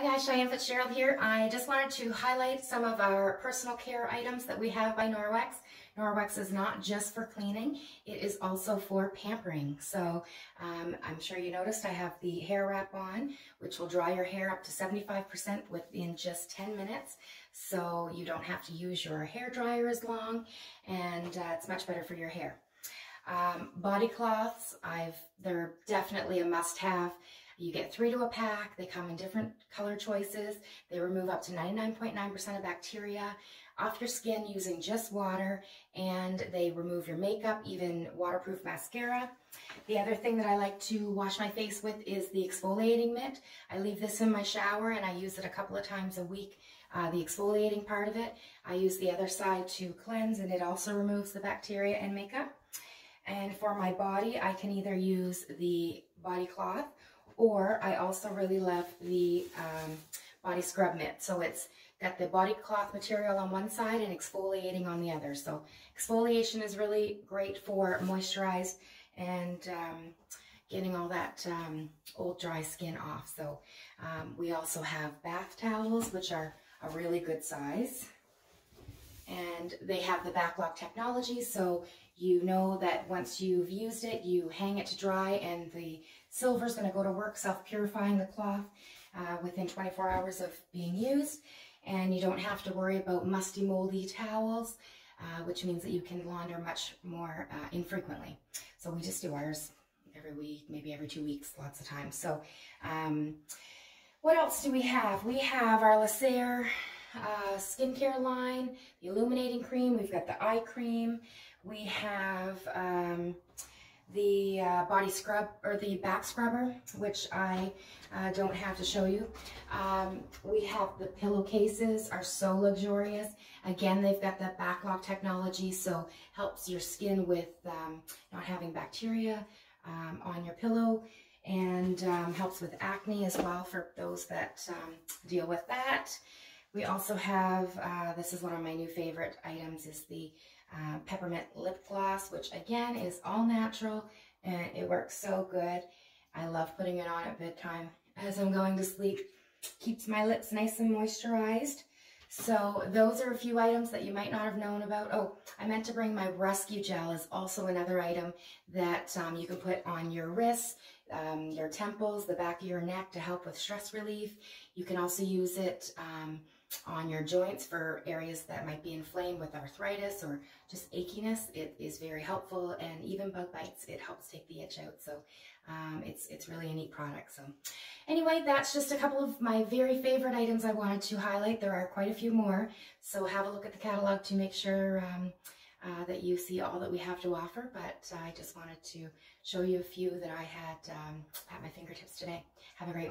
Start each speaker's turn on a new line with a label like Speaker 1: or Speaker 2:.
Speaker 1: Hi guys, Cheyanne FitzGerald here. I just wanted to highlight some of our personal care items that we have by Norwex. Norwex is not just for cleaning, it is also for pampering. So um, I'm sure you noticed I have the hair wrap on, which will dry your hair up to 75% within just 10 minutes. So you don't have to use your hair dryer as long and uh, it's much better for your hair. Um, body cloths, I've they're definitely a must-have. You get three to a pack. They come in different color choices. They remove up to 99.9% .9 of bacteria off your skin using just water, and they remove your makeup, even waterproof mascara. The other thing that I like to wash my face with is the exfoliating mitt. I leave this in my shower and I use it a couple of times a week, uh, the exfoliating part of it. I use the other side to cleanse and it also removes the bacteria and makeup. And for my body, I can either use the body cloth or I also really love the um, body scrub mitt. So it's got the body cloth material on one side and exfoliating on the other. So exfoliation is really great for moisturized and um, getting all that um, old dry skin off. So um, we also have bath towels, which are a really good size. And they have the BacLock technology, so you know that once you've used it, you hang it to dry and the silver is going to go to work self-purifying the cloth uh, within 24 hours of being used. And you don't have to worry about musty, moldy towels, uh, which means that you can launder much more uh, infrequently. So we just do ours every week, maybe every two weeks, lots of times. So um, what else do we have? We have our Lasair uh, skincare line, the illuminating cream. We've got the eye cream. We have um, the uh, body scrub or the back scrubber, which I uh, don't have to show you. Um, we have the pillowcases are so luxurious. Again, they've got that BacLock technology, so helps your skin with um, not having bacteria um, on your pillow and um, helps with acne as well for those that um, deal with that. We also have, uh, this is one of my new favorite items, is the uh, peppermint lip gloss, which again is all natural and it works so good. I love putting it on at bedtime as I'm going to sleep. Keeps my lips nice and moisturized. So those are a few items that you might not have known about. Oh, I meant to bring my rescue gel is also another item that um, you can put on your wrists, um, your temples, the back of your neck to help with stress relief. You can also use it um, on your joints for areas that might be inflamed with arthritis or just achiness. It is very helpful and even bug bites, it helps take the itch out. So um, it's, it's really a neat product. So anyway, that's just a couple of my very favorite items I wanted to highlight. There are quite a few more. So have a look at the catalog to make sure um, uh, that you see all that we have to offer, but I just wanted to show you a few that I had um, at my fingertips today. Have a great one.